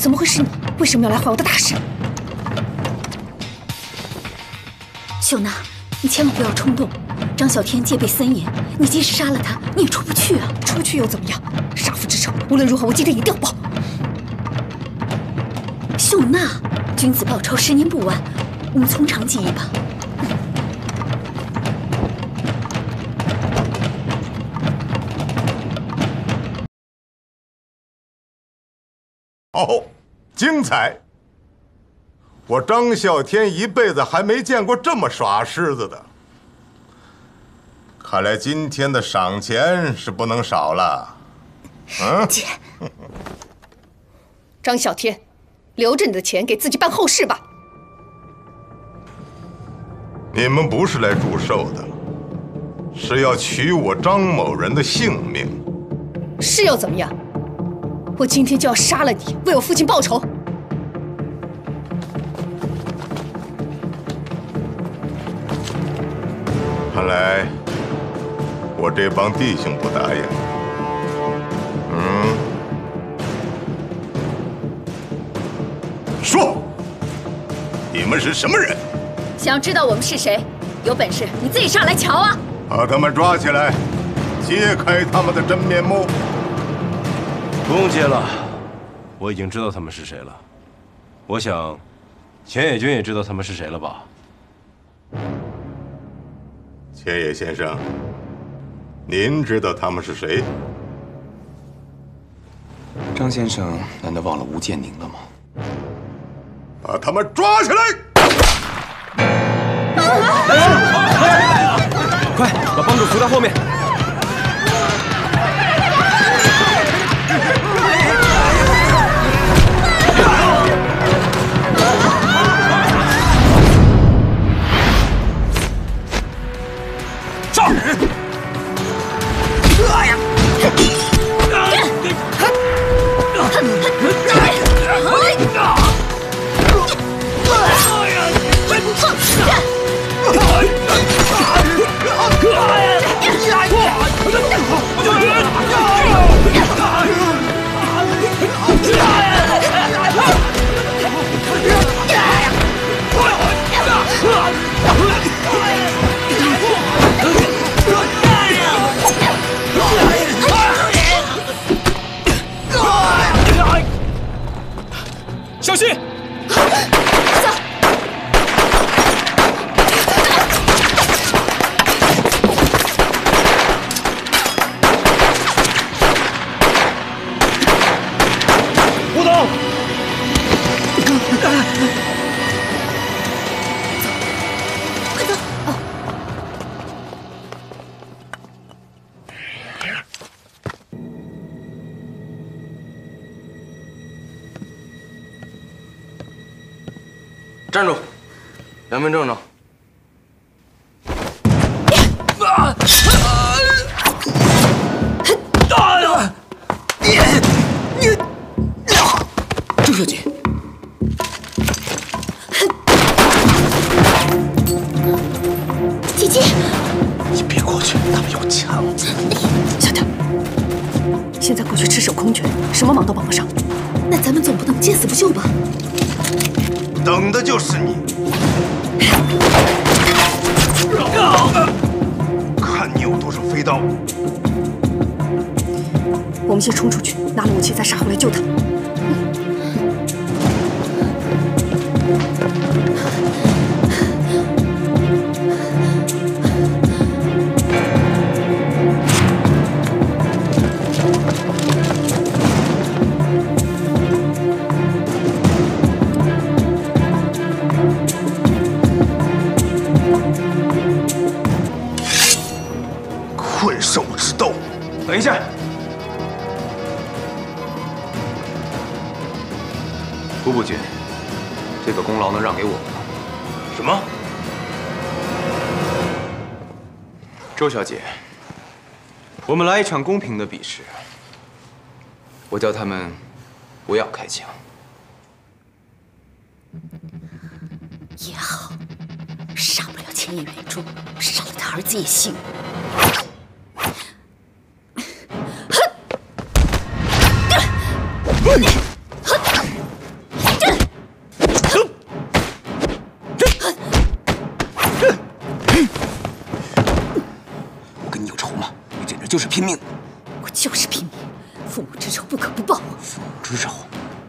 怎么会是你？为什么要来坏我的大事？秀娜，你千万不要冲动。张小天戒备森严，你即使杀了他，你也出不去啊！出去又怎么样？杀父之仇，无论如何，我今天一定要报。秀娜，君子报仇，十年不晚。我们从长计议吧。好，精彩！我张啸天一辈子还没见过这么耍狮子的。看来今天的赏钱是不能少了。嗯，姐，张啸天，留着你的钱给自己办后事吧。你们不是来祝寿的，是要取我张某人的性命。是又怎么样？我今天就要杀了你，为我父亲报仇。看来。我这帮弟兄不答应。嗯，说，你们是什么人？想要知道我们是谁，有本事你自己上来瞧啊！把他们抓起来，揭开他们的真面目。不用接了，我已经知道他们是谁了。我想，钱野君也知道他们是谁了吧？钱野先生。您知道他们是谁？张先生难道忘了吴建宁了吗？把他们抓起来！快，把帮主扶到后面。站住！两边正着。周小姐，姐姐，你别过去，他们有枪。小点，现在过去赤手空拳，什么忙都帮不上。那咱们总不能见死不救吧？等的就是你！看你有多少飞刀！我们先冲出去，拿了武器再杀回来救他。功劳能让给我吗？什么？周小姐，我们来一场公平的比试。我叫他们不要开枪。也好，杀不了千叶元珠，杀了他儿子也行。就是拼命！我就是拼命，父母之仇不可不报。父母之仇？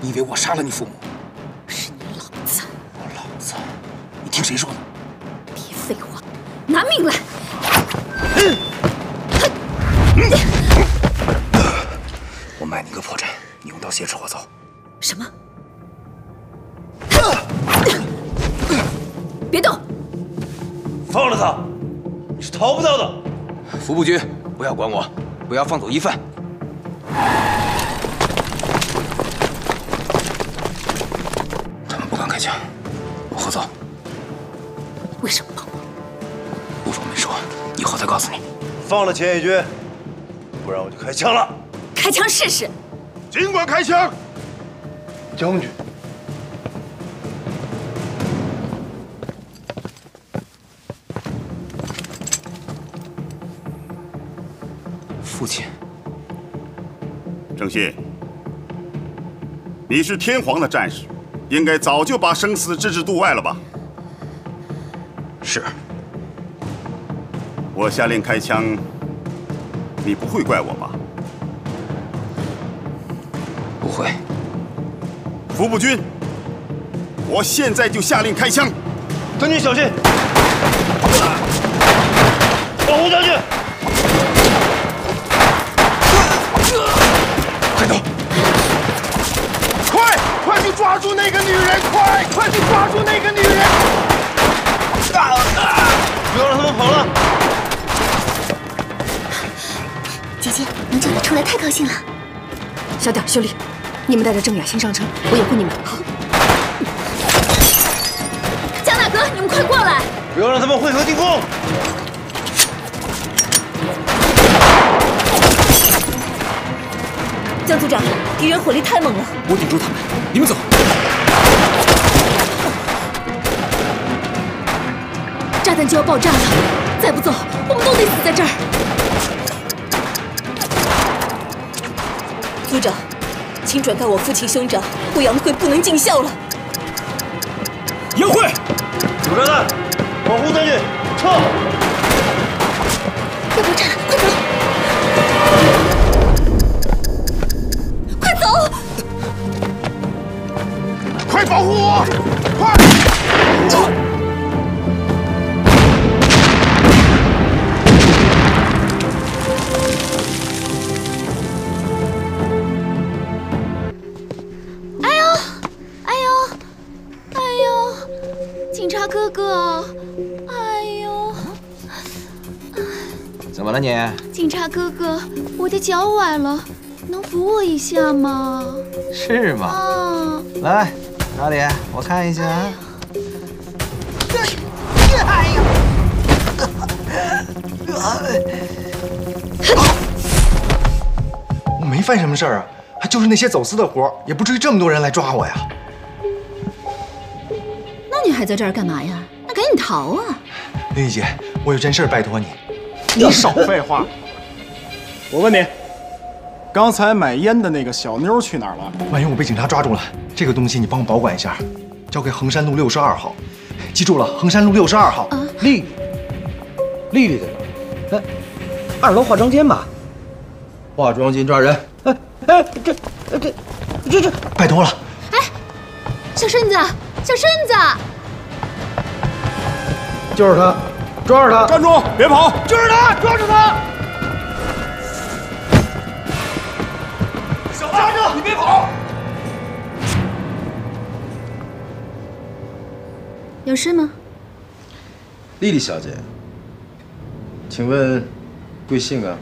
你以为我杀了你父母？是你老子！我老子？你听谁说的？别废话，拿命来！我卖你个破绽，你用刀挟持我走。什么？别动！放了他，你是逃不掉的。服部君，不要管我，不要放走疑犯。他们不敢开枪，我和走。为什么帮我？不说没说，以后再告诉你。放了钱野君，不然我就开枪了。开枪试试！尽管开枪。将军，父亲，郑信，你是天皇的战士，应该早就把生死置之度外了吧？是。我下令开枪，你不会怪我吧？不会。服部君，我现在就下令开枪。将军小心！保护将军！抓住那个女人！快，快去抓住那个女人！不要让他们跑了！姐姐能找你出来，太高兴了。小点，秀丽，你们带着郑雅先上车，我掩护你们。好。江大哥，你们快过来！不要让他们汇合进攻！江组长，敌人火力太猛了，我顶住他们，你们走。炸弹就要爆炸了，再不走，我们都得死在这儿。组长，请转告我父亲兄长，惠阳会不能尽孝了。杨慧，了你？警察哥哥，我的脚崴了，能扶我一下吗？是吗？啊，来，哪里？我看一下。哎呀我没犯什么事儿啊，还就是那些走私的活儿，也不至于这么多人来抓我呀。那你还在这儿干嘛呀？那赶紧逃啊！丽丽姐，我有件事拜托你。你少废话！我问你，刚才买烟的那个小妞去哪儿了？万一我被警察抓住了，这个东西你帮我保管一下，交给衡山路六十二号。记住了，衡山路六十二号。丽，丽丽在哪？哎，二楼化妆间吧。化妆间抓人。哎哎，这这这这，拜托了。哎小顺子，小顺子，就是他，抓住他！站住，别跑！就是他，抓住他！小子，你别跑！有事吗？丽丽小姐，请问贵姓啊？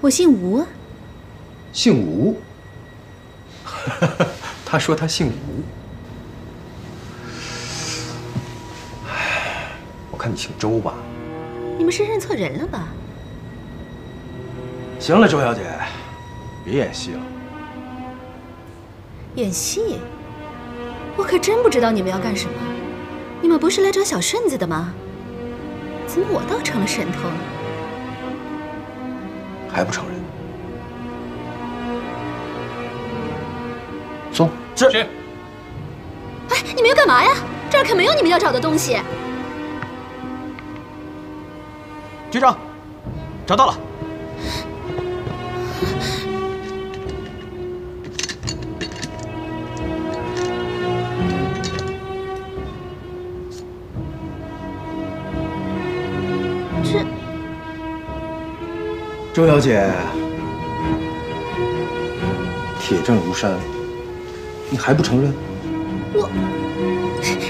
我姓吴啊。姓吴。他说他姓吴。看你姓周吧。你们是认错人了吧？行了，周小姐，别演戏了。演戏？我可真不知道你们要干什么。你们不是来找小顺子的吗？怎么我倒成了神偷了？还不承认？走。是。哎，你们要干嘛呀？这儿可没有你们要找的东西。局长，找到了。这周小姐，铁证如山，你还不承认？我，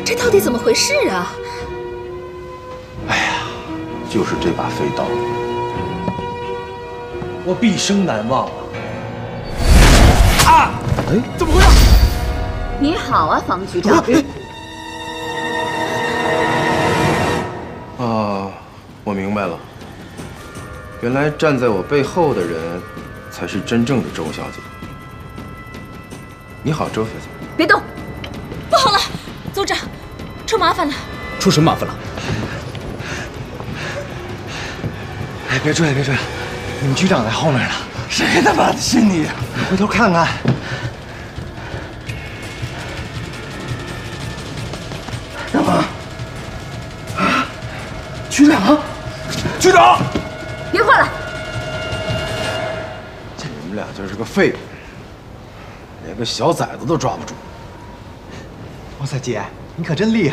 这到底怎么回事啊？就是这把飞刀，我毕生难忘啊！啊！哎，怎么回事？你好啊，房局长。啊，我明白了，原来站在我背后的人才是真正的周小姐。你好，周小姐。别动！不好了，组长，出麻烦了。出什么麻烦了？哎，别追，别追，你们局长在后面呢。谁他妈的信你回头看看。干嘛？啊，局长，局长，别过来！你们俩就是个废物，连个小崽子都抓不住。哇塞，姐，你可真厉害！